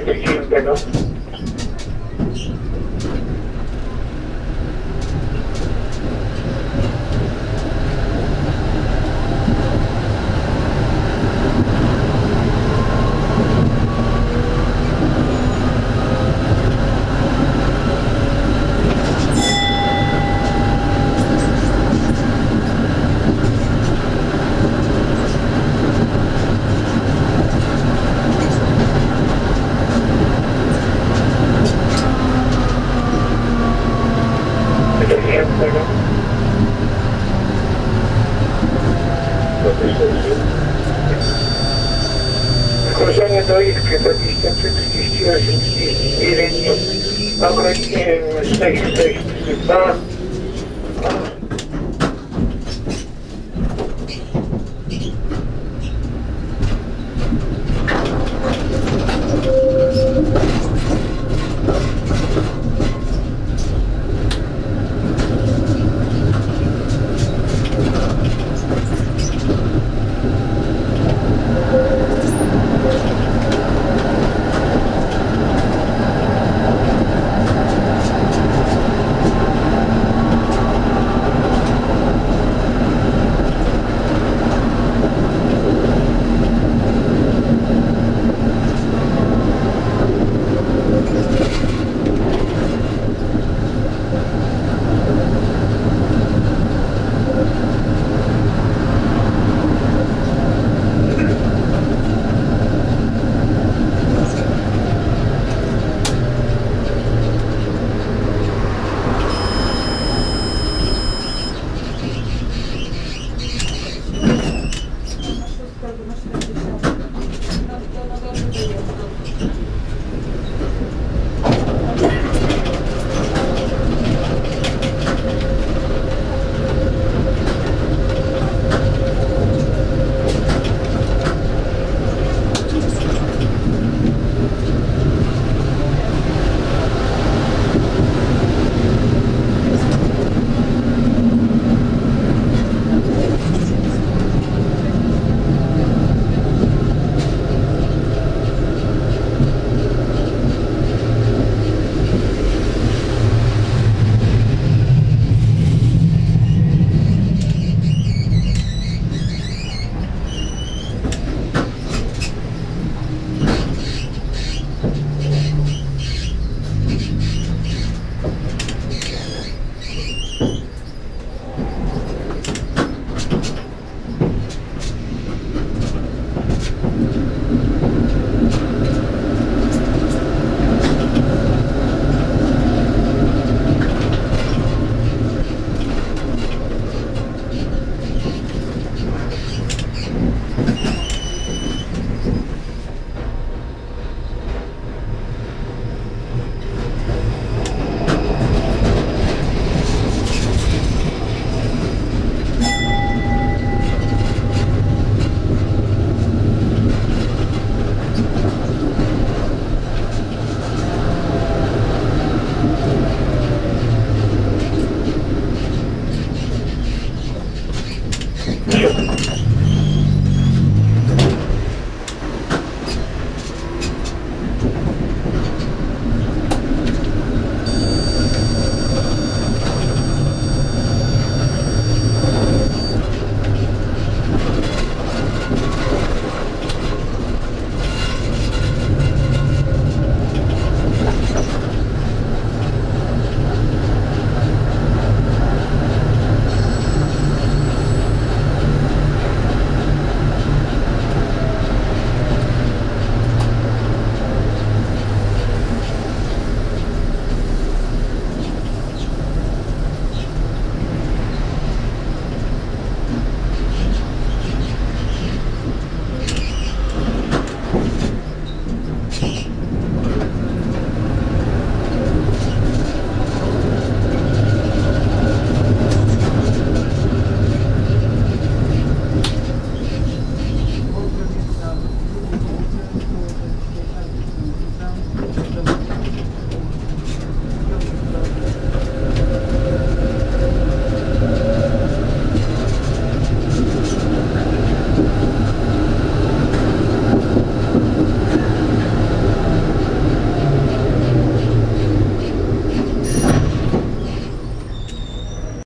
wyjścia przeciwnego. Przeciwnego. 38 39 okrętnie 662 Na